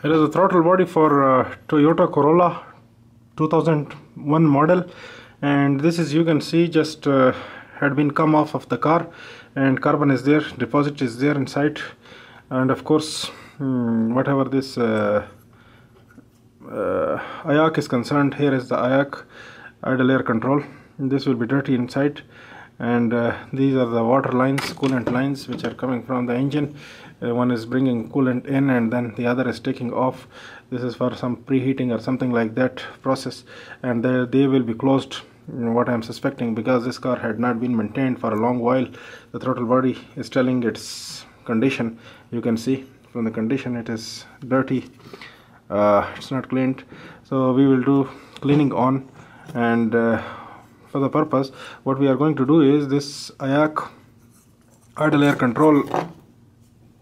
Here is a throttle body for uh, Toyota Corolla 2001 model. And this is you can see just uh, had been come off of the car. And carbon is there deposit is there inside. And of course hmm, whatever this uh, uh, IAC is concerned here is the IAC idle air control. This will be dirty inside. And uh, these are the water lines coolant lines which are coming from the engine. uh, one is bringing coolant in and then the other is taking off. This is for some preheating or something like that process. And they, they will be closed what I'm suspecting because this car had not been maintained for a long while. The throttle body is telling its condition. You can see from the condition it is dirty uh, it's not cleaned. So we will do cleaning on. And uh, for the purpose what we are going to do is this IAC idle air control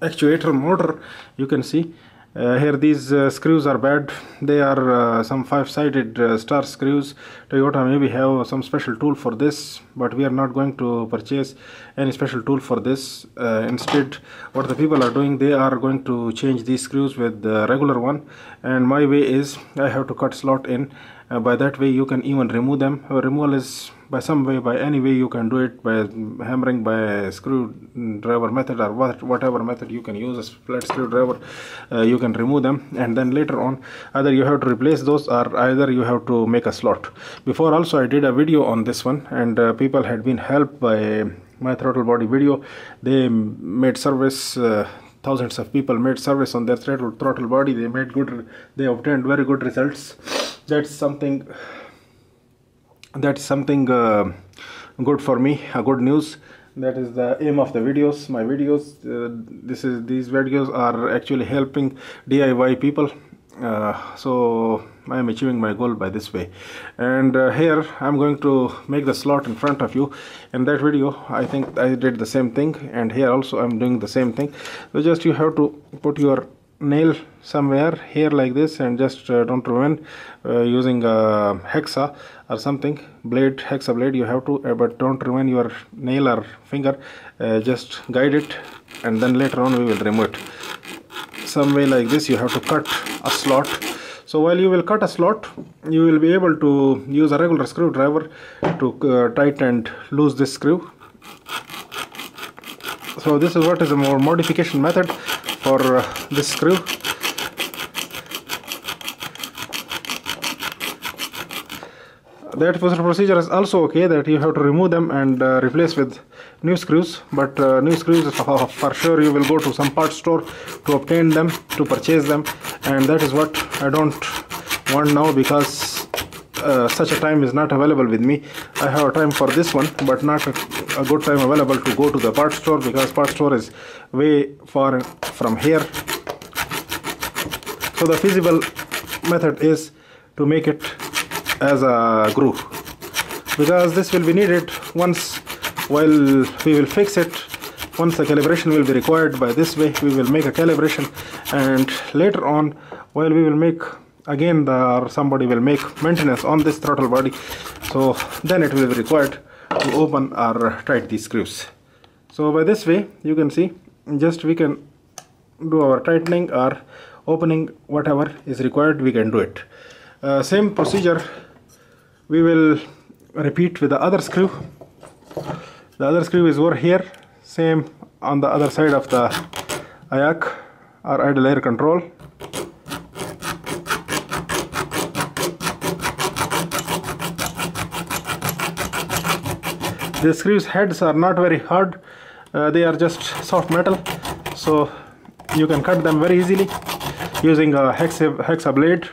actuator motor you can see. Uh, here these uh, screws are bad. They are uh, some five-sided uh, star screws. Toyota maybe have some special tool for this but we are not going to purchase any special tool for this. Uh, instead what the people are doing they are going to change these screws with the regular one. And my way is I have to cut slot in uh, by that way you can even remove them. Uh, removal is by some way by any way you can do it by hammering by screwdriver method or what, whatever method you can use a flat screwdriver uh, you can remove them. And then later on either you have to replace those or either you have to make a slot. Before also I did a video on this one and uh, people had been helped by my throttle body video. They made service uh, thousands of people made service on their throttle, throttle body. They made good they obtained very good results that's something that's something uh, good for me a good news. That is the aim of the videos my videos. Uh, this is these videos are actually helping diy people. Uh, so I am achieving my goal by this way. And uh, here I'm going to make the slot in front of you. In that video I think I did the same thing. And here also I'm doing the same thing. So just you have to put your nail somewhere here like this and just uh, don't ruin uh, using a hexa or something blade hexa blade you have to uh, but don't ruin your nail or finger uh, just guide it and then later on we will remove it. Some way like this you have to cut a slot. So while you will cut a slot you will be able to use a regular screwdriver to uh, tight and loose this screw. So this is what is a more modification method for uh, this screw that procedure is also okay that you have to remove them and uh, replace with new screws but uh, new screws for sure you will go to some part store to obtain them to purchase them and that is what I don't want now because uh, such a time is not available with me. I have a time for this one but not a, good time available to go to the part store because part store is way far from here. So the feasible method is to make it as a groove because this will be needed once while we will fix it. Once the calibration will be required by this way we will make a calibration and later on while we will make again the, or somebody will make maintenance on this throttle body so then it will be required to open or tight these screws. So by this way you can see just we can do our tightening or opening whatever is required we can do it. Uh, same procedure we will repeat with the other screw. The other screw is over here same on the other side of the IAC or idle air control the screws heads are not very hard. Uh, they are just soft metal. So you can cut them very easily using a hexa, hexa blade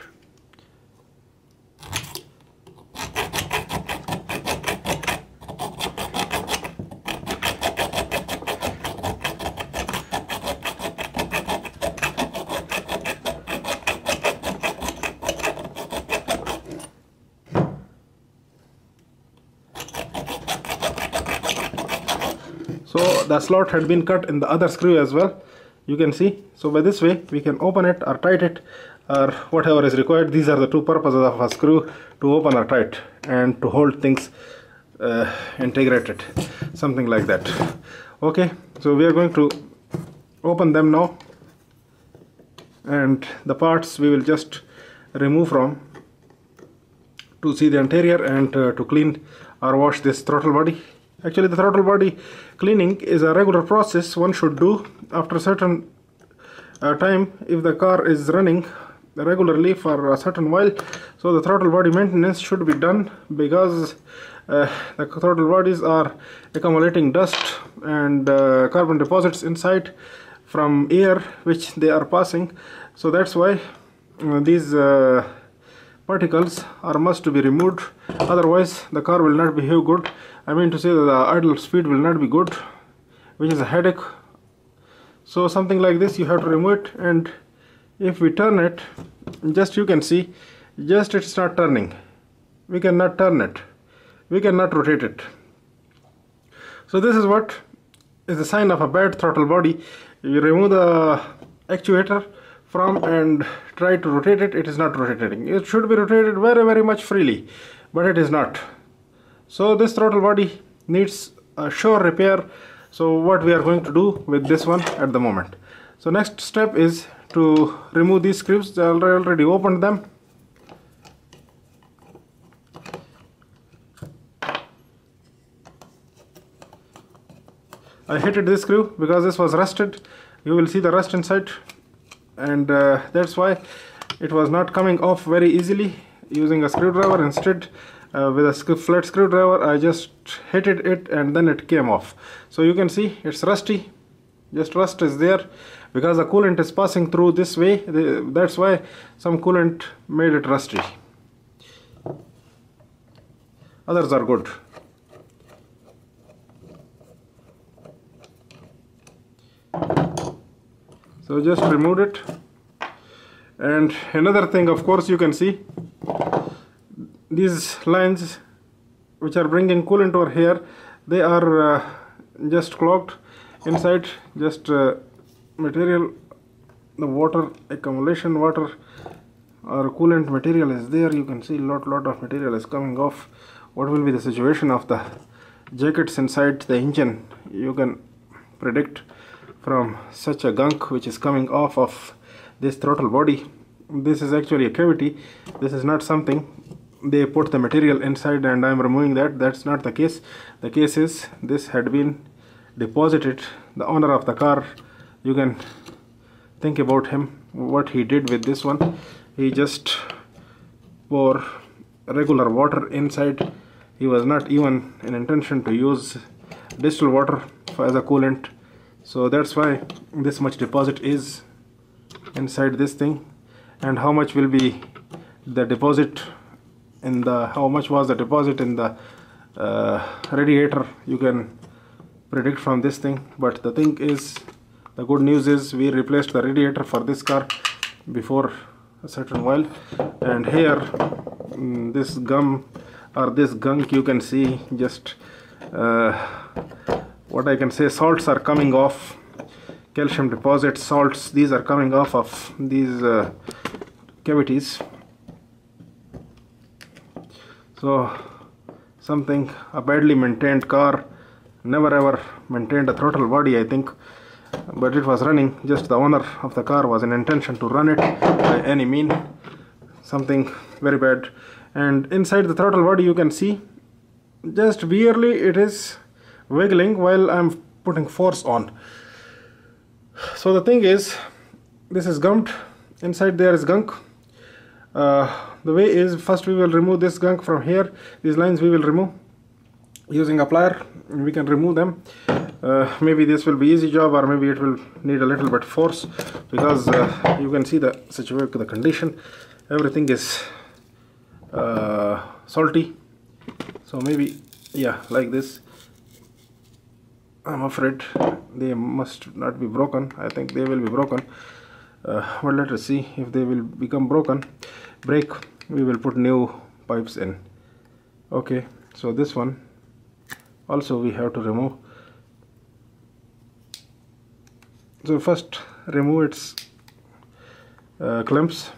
so the slot had been cut in the other screw as well. You can see. So by this way we can open it or tight it or whatever is required. These are the two purposes of a screw to open or tight and to hold things uh, integrated. Something like that. Okay. So we are going to open them now. And the parts we will just remove from to see the interior and uh, to clean or wash this throttle body actually the throttle body cleaning is a regular process one should do. After a certain uh, time if the car is running regularly for a certain while so the throttle body maintenance should be done because uh, the throttle bodies are accumulating dust and uh, carbon deposits inside from air which they are passing. So that's why uh, these uh, particles are must to be removed otherwise the car will not behave good. I mean to say the idle speed will not be good which is a headache. So something like this you have to remove it and if we turn it just you can see just it's not turning. We cannot turn it. We cannot rotate it. So this is what is the sign of a bad throttle body. You remove the actuator from and try to rotate it it is not rotating. It should be rotated very very much freely but it is not. So this throttle body needs a sure repair. So what we are going to do with this one at the moment? So next step is to remove these screws I already opened them. I hated this screw because this was rusted. You will see the rust inside and uh, that's why it was not coming off very easily using a screwdriver. Instead uh, with a flat screwdriver I just hit it and then it came off. So you can see it's rusty. Just rust is there. Because the coolant is passing through this way that's why some coolant made it rusty. Others are good so just removed it. And another thing of course you can see these lines which are bringing coolant over here they are uh, just clogged inside just uh, material the water accumulation water or coolant material is there. You can see lot lot of material is coming off. What will be the situation of the jackets inside the engine? You can predict from such a gunk which is coming off of this throttle body. This is actually a cavity. This is not something. They put the material inside and I'm removing that. That's not the case. The case is this had been deposited. The owner of the car you can think about him what he did with this one. He just pour regular water inside. He was not even in intention to use distilled water as a coolant so that's why this much deposit is inside this thing. And how much will be the deposit in the how much was the deposit in the uh, radiator? You can predict from this thing. But the thing is the good news is we replaced the radiator for this car before a certain while. And here mm, this gum or this gunk you can see just uh, what I can say salts are coming off. Calcium deposits salts these are coming off of these uh, cavities. So something a badly maintained car never ever maintained a throttle body I think. But it was running just the owner of the car was in intention to run it by any mean something very bad. And inside the throttle body you can see just barely it is wiggling while I'm putting force on. So the thing is this is gummed inside there is gunk. Uh, the way is first we will remove this gunk from here. These lines we will remove using a plier. We can remove them. Uh, maybe this will be easy job or maybe it will need a little bit force because uh, you can see the situation the condition. Everything is uh, salty. So maybe yeah like this I'm afraid they must not be broken. I think they will be broken. Uh, but let us see if they will become broken. Break we will put new pipes in. Okay so this one also we have to remove. So first remove its uh, clamps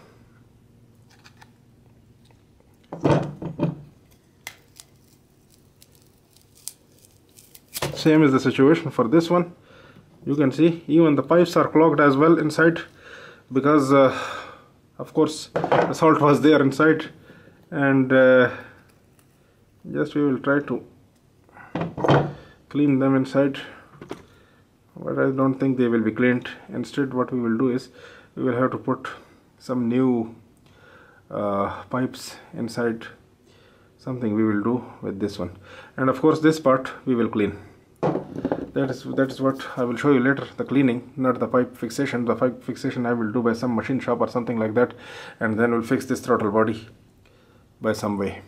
same is the situation for this one. You can see even the pipes are clogged as well inside because uh, of course the salt was there inside. And uh, just we will try to clean them inside. But I don't think they will be cleaned. Instead what we will do is we will have to put some new uh, pipes inside. Something we will do with this one. And of course this part we will clean that is that is what I will show you later the cleaning not the pipe fixation. The pipe fixation I will do by some machine shop or something like that and then we'll fix this throttle body by some way.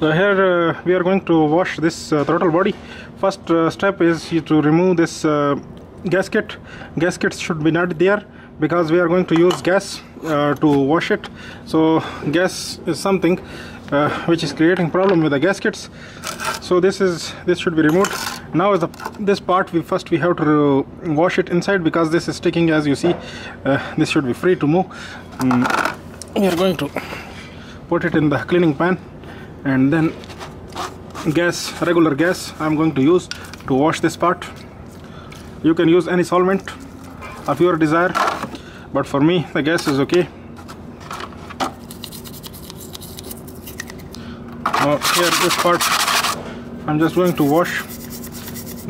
So here uh, we are going to wash this uh, throttle body. First uh, step is to remove this uh, gasket. Gaskets should be not there because we are going to use gas uh, to wash it. So gas is something uh, which is creating problem with the gaskets. So this is this should be removed. Now is the this part we first we have to wash it inside because this is sticking as you see. This should be free to move. Um, we are going to put it in the cleaning pan and then gas regular gas I'm going to use to wash this part. You can use any solvent of your desire but for me the gas is okay now here this part I'm just going to wash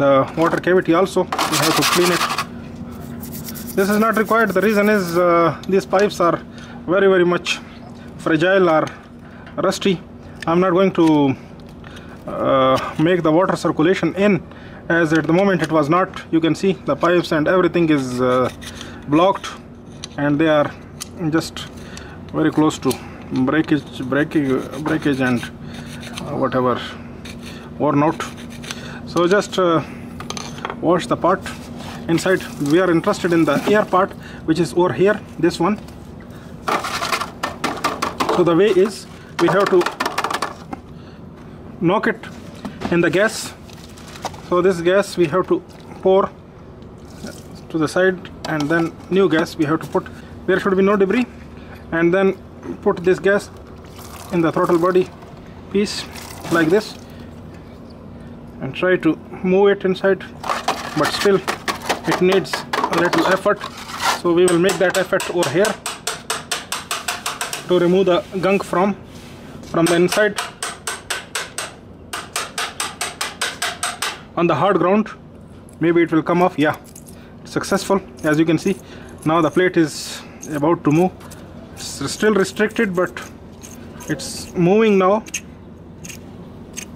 the water cavity also. We have to clean it. This is not required. The reason is uh, these pipes are very very much fragile or rusty. I'm not going to uh, make the water circulation in as at the moment it was not. You can see the pipes and everything is uh, blocked and they are just very close to breakage breakage breakage and whatever worn out so just uh, wash the part inside we are interested in the air part which is over here this one. So the way is we have to knock it in the gas. So this gas we have to pour to the side and then new gas we have to put. There should be no debris and then put this gas in the throttle body piece like this and try to move it inside but still it needs a little effort. So we will make that effort over here to remove the gunk from from the inside on the hard ground. Maybe it will come off. Yeah successful as you can see. Now the plate is about to move. It's still restricted but it's moving now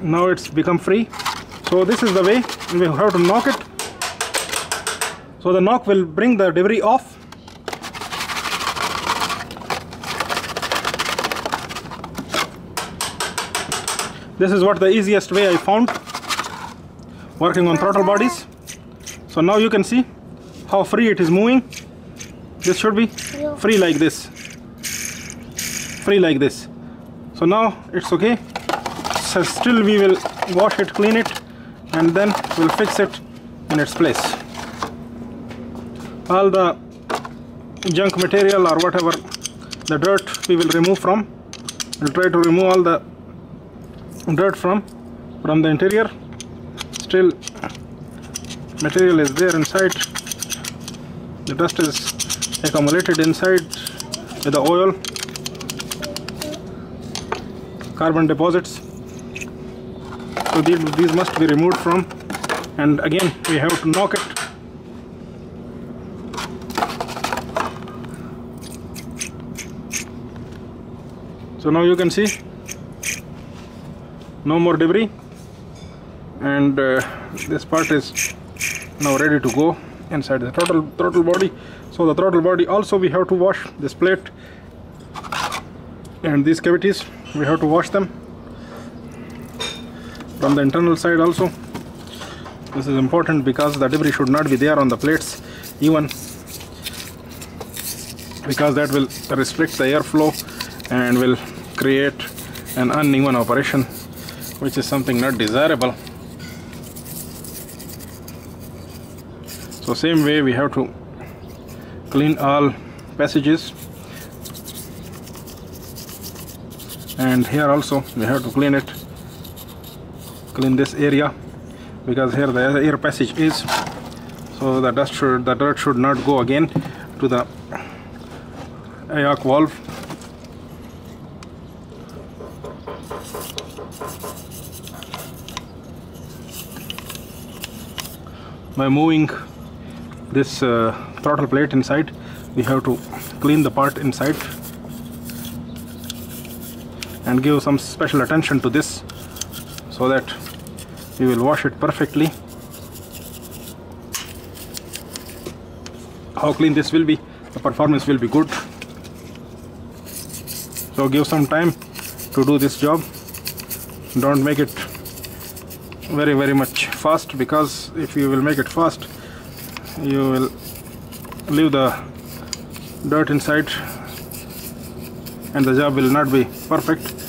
now it's become free. So this is the way we have to knock it. So the knock will bring the debris off. This is what the easiest way I found working on throttle bodies. So now you can see how free it is moving. This should be free like this. Free like this. So now it's okay so still we will wash it clean it and then we'll fix it in its place. All the junk material or whatever the dirt we will remove from. We'll try to remove all the dirt from from the interior. Still material is there inside. The dust is accumulated inside with the oil. Carbon deposits so these, these must be removed from. And again we have to knock it. So now you can see. No more debris. And uh, this part is now ready to go inside the throttle throttle body. So the throttle body also we have to wash this plate. And these cavities we have to wash them from the internal side also. This is important because the debris should not be there on the plates even because that will restrict the airflow and will create an uneven operation which is something not desirable. So same way we have to clean all passages. And here also we have to clean it clean this area because here the air passage is. So the dust should the dirt should not go again to the AOC valve. By moving this uh, throttle plate inside we have to clean the part inside and give some special attention to this so that we will wash it perfectly. How clean this will be the performance will be good. So give some time to do this job. Don't make it very very much fast because if you will make it fast you will leave the dirt inside and the job will not be perfect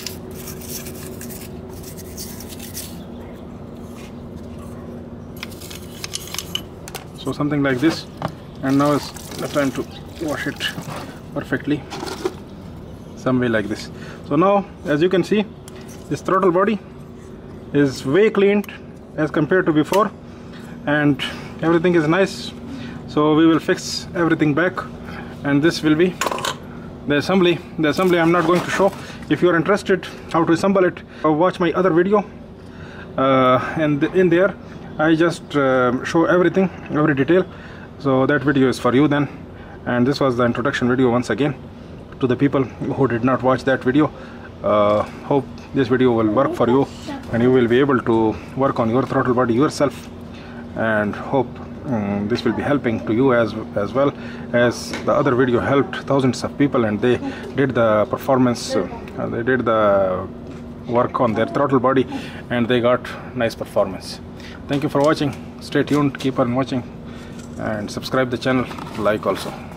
so something like this. And now it's the time to wash it perfectly. Some way like this. So now as you can see this throttle body is way cleaned as compared to before. And everything is nice. So we will fix everything back. And this will be the assembly. The assembly I'm not going to show. If you are interested how to assemble it uh, watch my other video uh, and in there I just uh, show everything every detail. So that video is for you then. And this was the introduction video once again to the people who did not watch that video. Uh, hope this video will work for you and you will be able to work on your throttle body yourself. And hope um, this will be helping to you as as well as the other video helped thousands of people and they did the performance uh, they did the work on their throttle body and they got nice performance thank you for watching. Stay tuned. Keep on watching. And subscribe the channel. Like also